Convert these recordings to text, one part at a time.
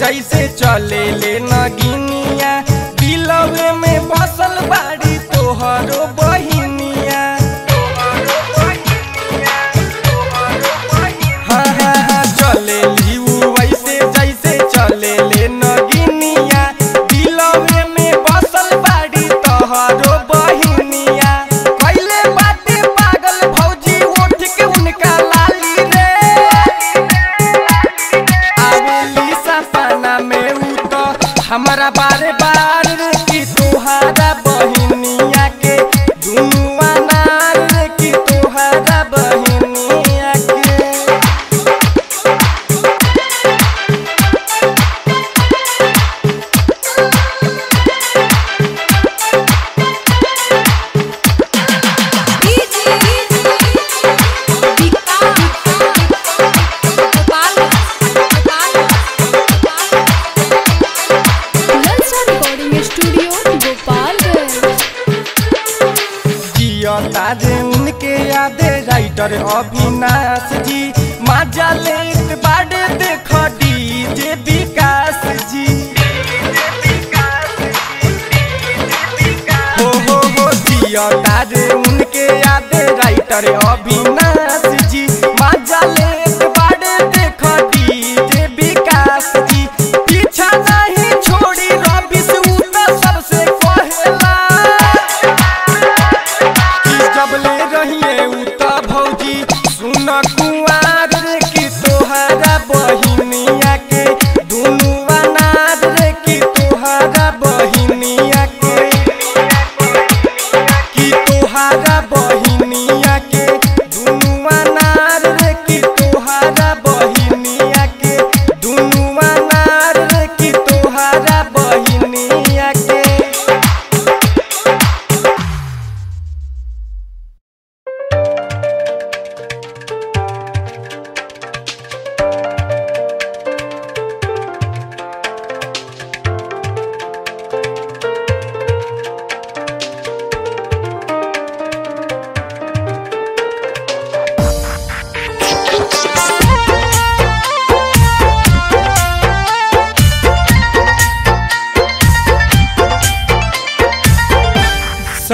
जैसे चले लेना गिनिया। बिलवे में फ़सल बाड़ी तोहरो। हमारा बार बार की तुहारा तारे उनके यादे राइटर अविनाश जी। मज़ा बाड़े डीजे विकास जी। हो हो हो उनके यादे राइटर अविनाश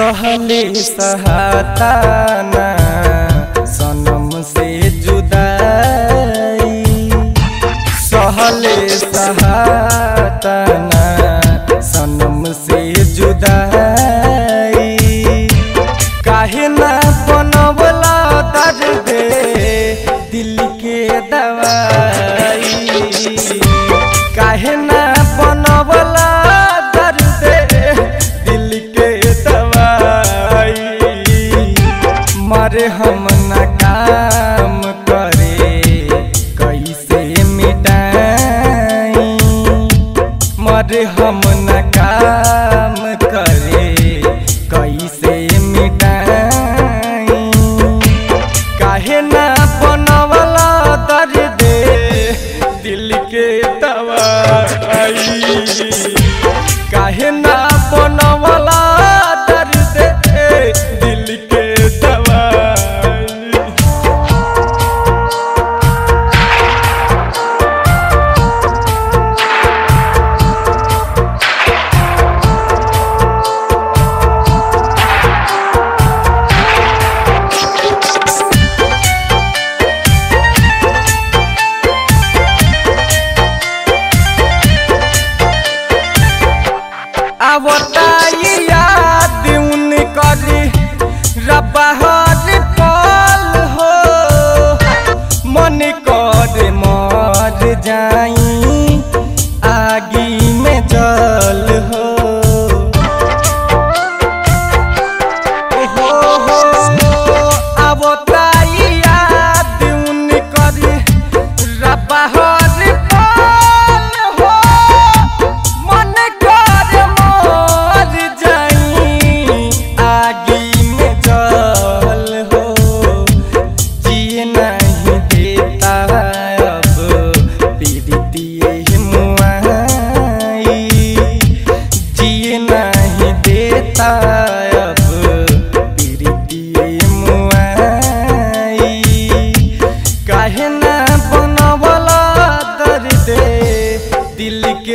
रहले सहाताना, सनम से जुदाई। सहले सहाताना, सनम से जुदाई। काहे ना बनवला दे दिल के दवा। she say मन कर मर जा।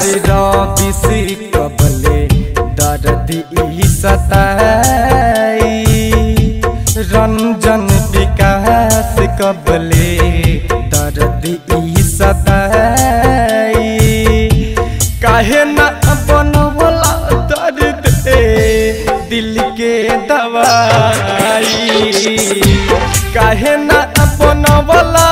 हजरा बिसी कबले, दर्दी सताई। रंजन विकास कबले, दर्दी सताई। काहे न बनवला दर्द दिल के दवाई। कहे न बनवला